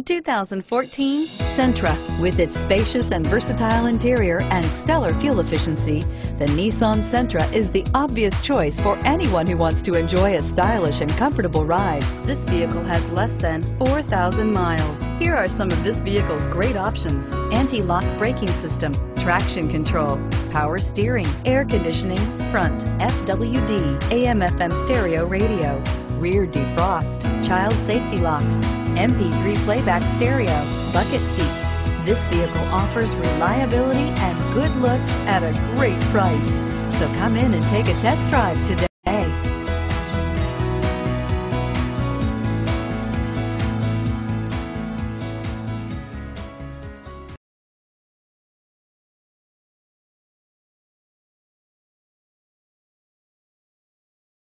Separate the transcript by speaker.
Speaker 1: The 2014 Sentra. With its spacious and versatile interior and stellar fuel efficiency, the Nissan Sentra is the obvious choice for anyone who wants to enjoy a stylish and comfortable ride. This vehicle has less than 4,000 miles. Here are some of this vehicle's great options. Anti-lock braking system, traction control, power steering, air conditioning, front, FWD, AM FM stereo radio, rear defrost, child safety locks, MP3 playback stereo, bucket seats. This vehicle offers reliability and good looks at a great price. So come in and take a test drive today.